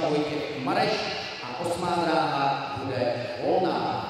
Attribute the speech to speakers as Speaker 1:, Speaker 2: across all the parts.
Speaker 1: Vojtěch Mareš a osmá dráha bude volná.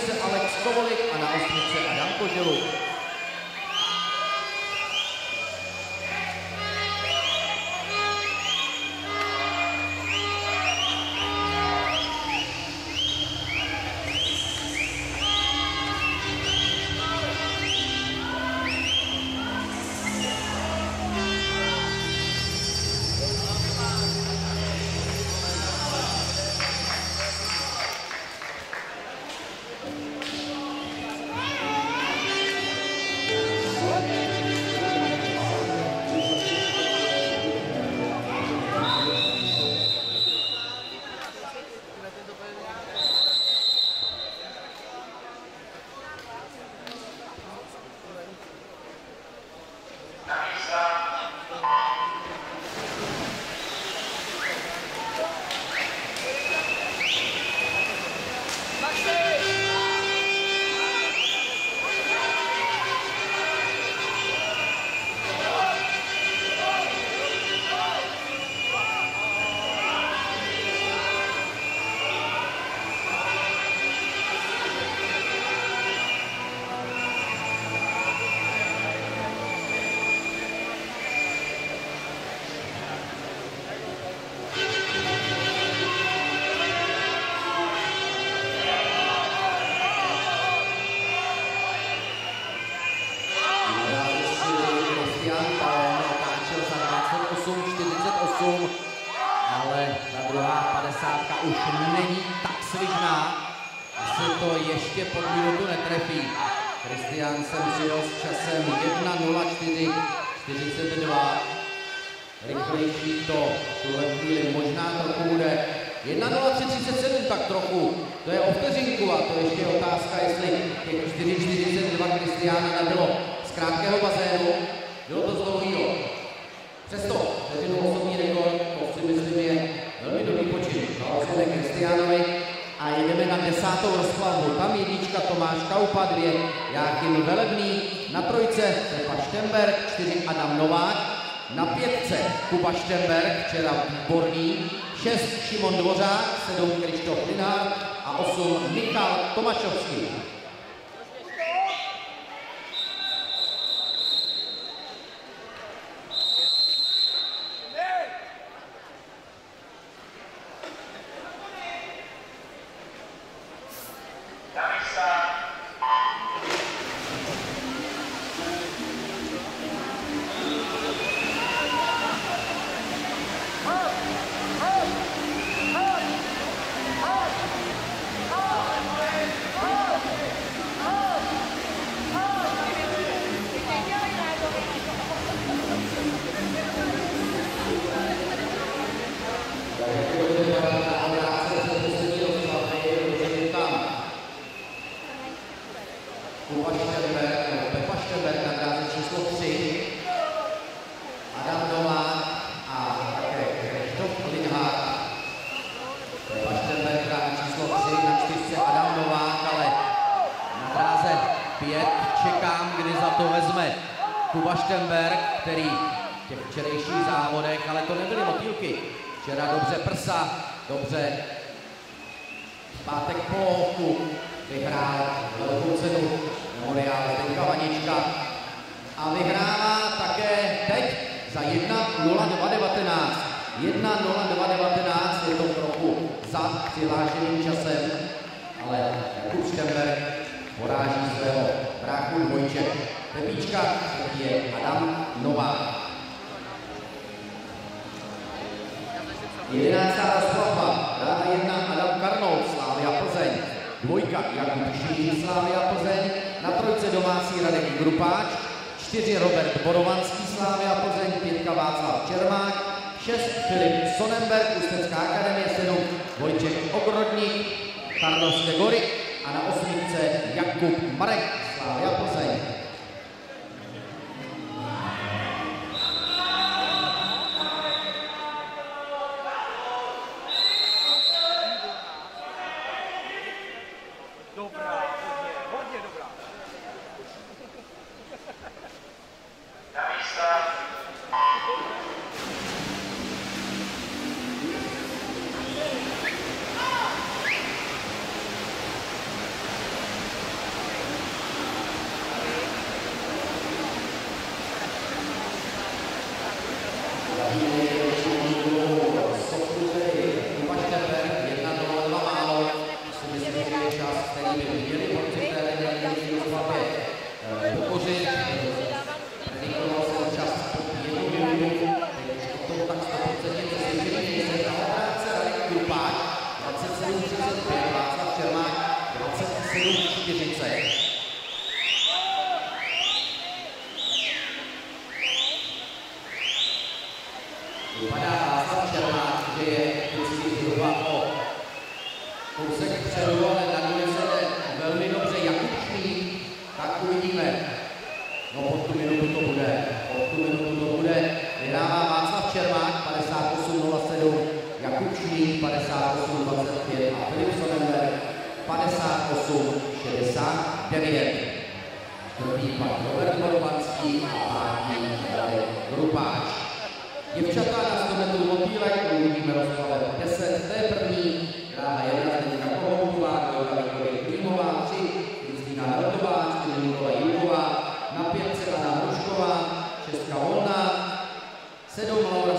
Speaker 1: Sedmičce Alex Kovolik a na osmičce Adam Koželuk. To ještě pod minutu netrefí. Kristián sem přijel s časem 1.04.42. Rychlejší to tuhle chvíli možná trochu bude 1.03.37 tak trochu. To je o vteřinku a to ještě je otázka, jestli těch 4.42 Kristiána nebylo z krátkého bazénu, bylo to z dlouhého. Přesto vteřinu osobní rekord, to si myslím je velmi dobrý počin. Blahopřejeme Kristiánovi a jdeme na desátou rozklavu. Tam jednička Tomáš Kaupa, dvě Jáchym Velebný, na trojce Pepa Štemberg, čtyři Adam Novák, na pětce Kuba Štemberg, včera výborný, šest Šimon Dvořák, sedm Krištof Linhár a osm Michal Tomašovský. Kuba Štemberg, nebo Pepa Štemberg na dráze číslo 3, Adam Novák a také Krištof Linhard. Pepa Štemberg dráze číslo 3, na čtyřce Adam Novák, ale na dráze 5 čekám, kdy za to vezme Kuba Štemberg, který v těch včerejších závodech, ale to nebyly motýlky. Včera dobře prsa, dobře pátek polovku, vyhrál velkou cenu Memoriál Zdenka Vanička a vyhrává také teď za 1.02.19. 1.02.19 je to trochu za přihlášeným časem, ale Jakub Štemberg poráží svého bráchu dvojče. Pepíčka je Adam Novák. 11. rozplatba, ráda 1 Adam Karnov, Slávia Plzeň, dvojka Jakub Šíří Slávia Plzeň, na trojce domácí Radek Grupáč, čtyři Robert Borovanský Slávia Plzeň, pětka Václav Čermák, šest Filip Sonenberg, Ústecká akademie, sedm Vojček Ogrodník, Karlovské Gory a na osmičce Jakub Marek Slávia Plzeň. Padá Václav že je vždycky zhruba o kousek předu, ale nakonec se velmi dobře Jakub tak uvidíme. No pod tu minutu to bude, pod tu minutu to bude. Vyhrává Václav Čermák 58.07, Jakub 58.25 a Filip Sonnenberg 58.69. Druhý pak Robert Borovanský a pátý David Grupáč. Děvčata na 100 metrů motýlek, uvidíme rozkladem 10, to je první, dráha 1, Zdeníka Kohoutová, Dojka Viktorie Klimová, 3, Kristýna Hrotová, 4, Nikola Jimová, na 5, Anna Hrušková, 6, Volná, 7, Laura